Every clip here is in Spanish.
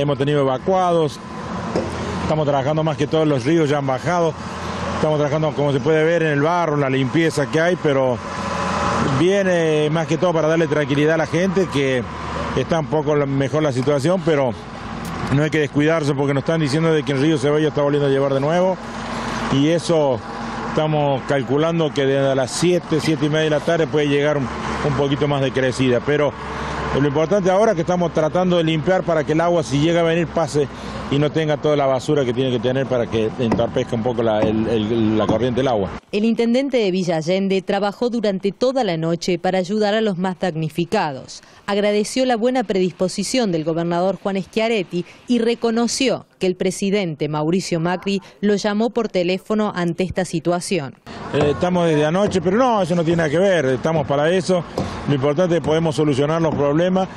hemos tenido evacuados, estamos trabajando más que todos los ríos ya han bajado, estamos trabajando como se puede ver en el barro, en la limpieza que hay, pero viene más que todo para darle tranquilidad a la gente que está un poco mejor la situación, pero no hay que descuidarse porque nos están diciendo de que el río Ceballos está volviendo a llevar de nuevo. Y eso estamos calculando que desde las 7, 7 y media de la tarde puede llegar un, poquito más de crecida, pero lo importante ahora es que estamos tratando de limpiar para que el agua si llega a venir pase y no tenga toda la basura que tiene que tener para que entorpezca un poco la, corriente del agua. El intendente de Villa Allende trabajó durante toda la noche para ayudar a los más damnificados. Agradeció la buena predisposición del gobernador Juan Schiaretti y reconoció que el presidente Mauricio Macri lo llamó por teléfono ante esta situación. Eh, estamos desde anoche, pero no, eso no tiene nada que ver, estamos para eso. Lo importante es que podemos solucionar los problemas.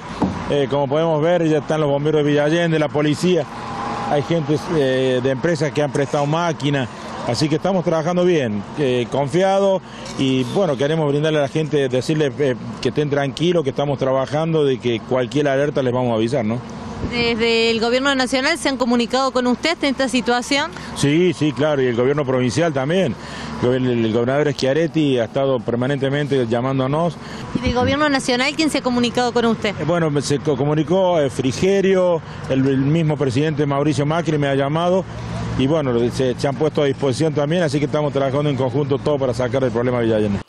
Eh, como podemos ver, ya están los bomberos de Villa Allende, la policía hay gente eh, de empresas que han prestado máquinas, así que estamos trabajando bien, confiados y bueno, queremos brindarle a la gente, decirles que estén tranquilos, que estamos trabajando, de que cualquier alerta les vamos a avisar, ¿no? ¿Desde el gobierno nacional se han comunicado con usted en esta situación? Sí, sí, claro, y el gobierno provincial también. El, gobernador Schiaretti ha estado permanentemente llamándonos. ¿Y del gobierno nacional quién se ha comunicado con usted? Eh, bueno, se comunicó eh, Frigerio, el, mismo presidente Mauricio Macri me ha llamado y bueno, se, han puesto a disposición también, así que estamos trabajando en conjunto todo para sacar el problema de Villallena.